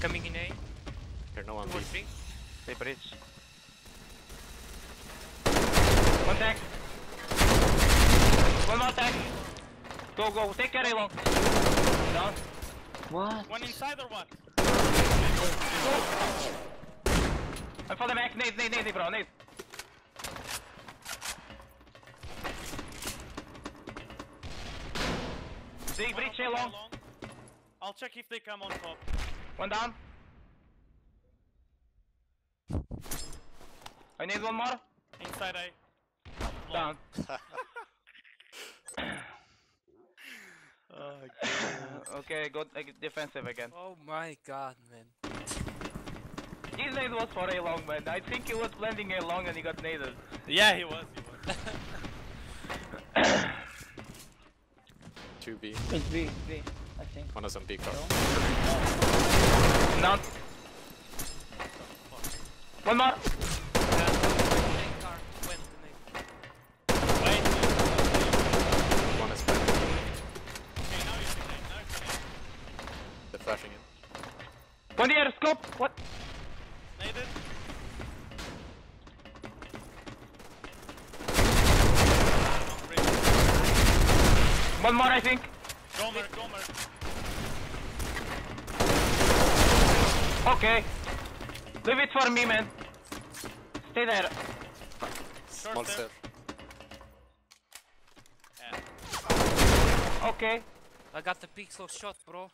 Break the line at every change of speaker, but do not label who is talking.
Coming in A.
Here, no one
Two or
B.
three.
They bridge. One tag. One more tag. Go, go. Take care, Elon. Down.
What?
One inside or what?
I'm falling back. Nade, nade, nade, bro. Nade. They
One
breach
on
Elon.
long. I'll check if they come on top.
One down. I need one more.
Inside A.
Down. okay, go uh, defensive again.
Oh my god, man.
His nade was for a long man. I think he was blending a long and he got naded.
Yeah, he was. He was.
Two B.
It's B, B, I think.
One of on B car.
Down. One more.
Main car went to nade.
Wait.
One is back.
Okay, now you can nade. Now you can nade.
They're flashing in.
One here, scope. What?
Naded.
One more, I think.
Gomer, Gomer.
Okay. Leave it for me, man. Stay there.
Short
One
step.
step.
Yeah.
Okay.
I got the pixel shot, bro.